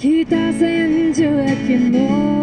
He doesn't do it anymore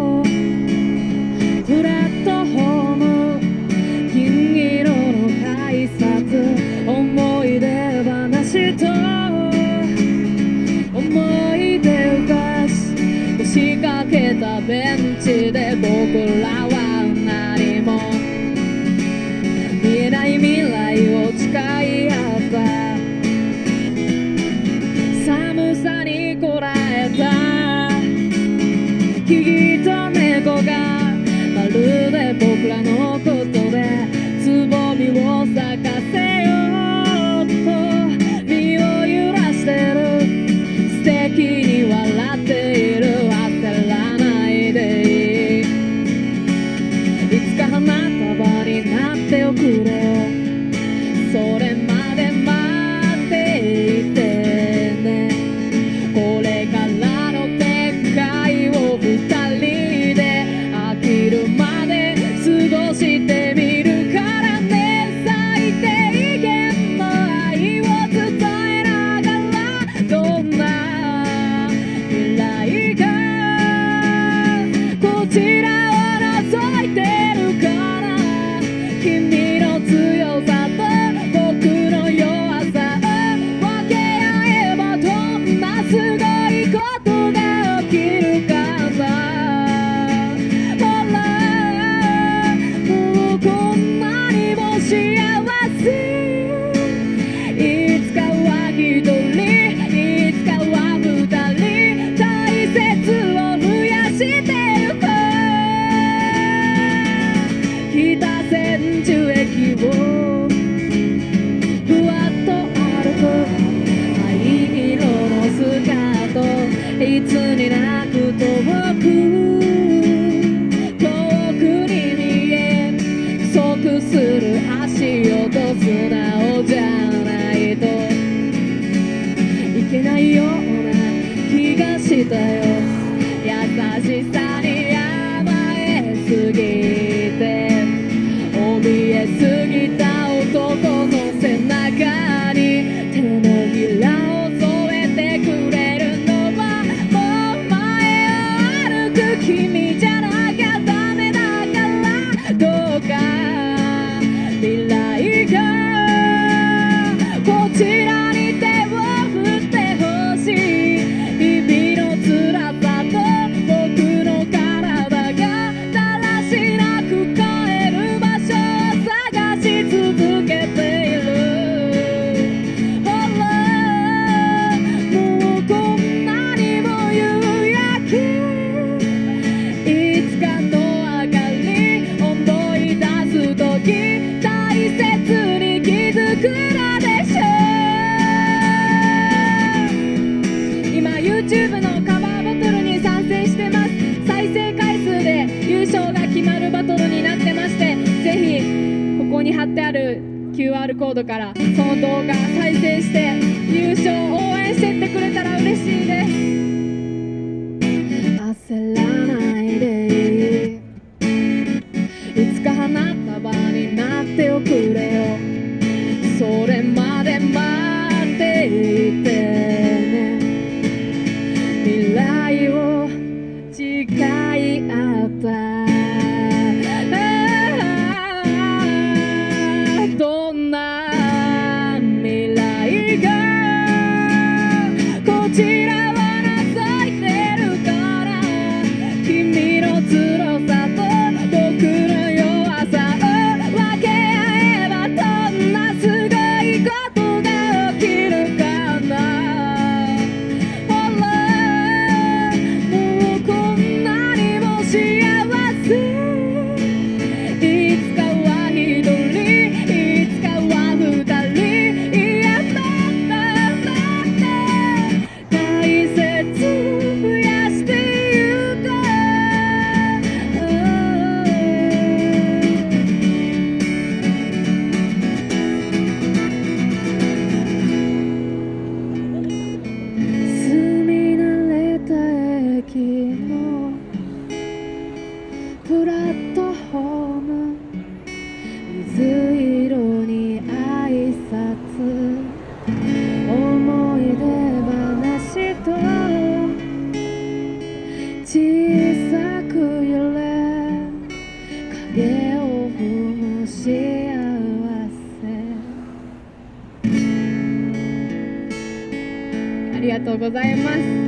poplano pues. alive. に貼ってある QR コードからその動画再生して優勝応援してってくれたら嬉しいです。とうございます。